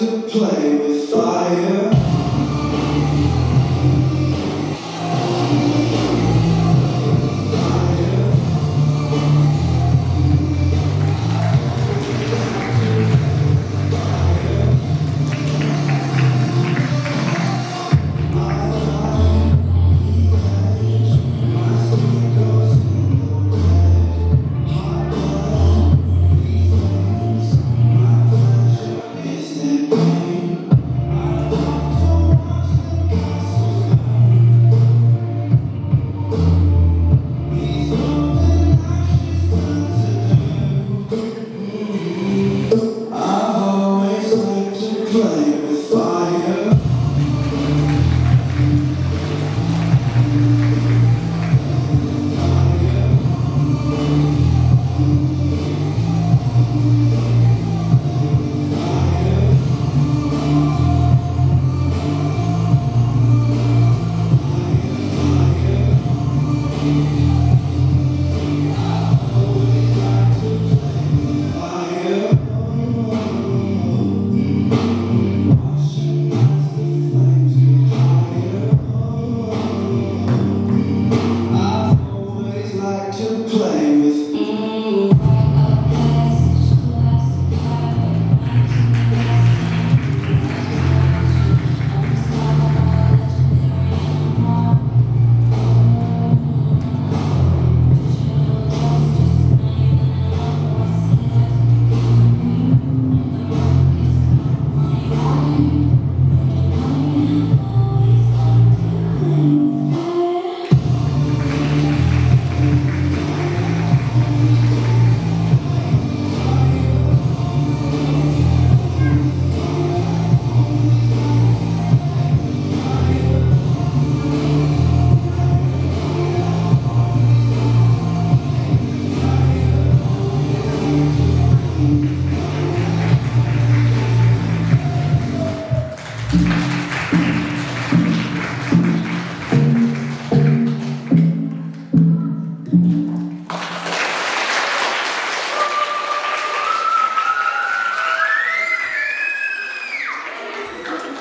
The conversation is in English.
to play with fire.